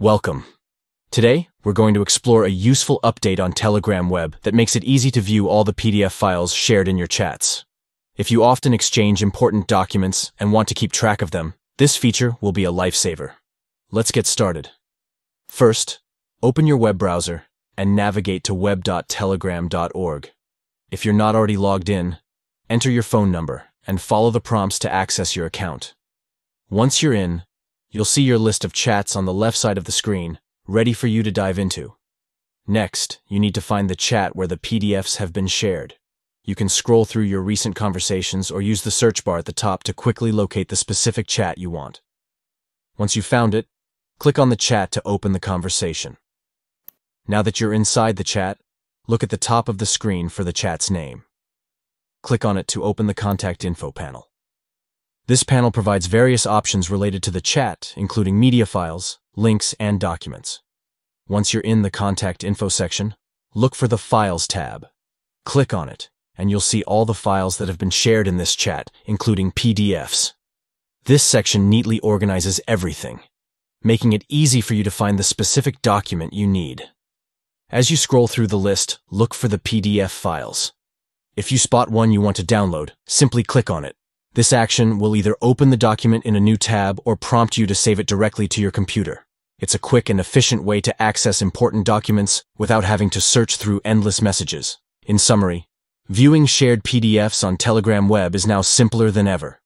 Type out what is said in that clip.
Welcome. Today, we're going to explore a useful update on Telegram Web that makes it easy to view all the PDF files shared in your chats. If you often exchange important documents and want to keep track of them, this feature will be a lifesaver. Let's get started. First, open your web browser and navigate to web.telegram.org. If you're not already logged in, enter your phone number and follow the prompts to access your account. Once you're in, you'll see your list of chats on the left side of the screen, ready for you to dive into. Next, you need to find the chat where the PDFs have been shared. You can scroll through your recent conversations or use the search bar at the top to quickly locate the specific chat you want. Once you've found it, click on the chat to open the conversation. Now that you're inside the chat, look at the top of the screen for the chat's name. Click on it to open the contact info panel. This panel provides various options related to the chat, including media files, links, and documents. Once you're in the contact info section, look for the Files tab. Click on it, and you'll see all the files that have been shared in this chat, including PDFs. This section neatly organizes everything, making it easy for you to find the specific document you need. As you scroll through the list, look for the PDF files. If you spot one you want to download, simply click on it. This action will either open the document in a new tab or prompt you to save it directly to your computer. It's a quick and efficient way to access important documents without having to search through endless messages. In summary, viewing shared PDFs on Telegram Web is now simpler than ever.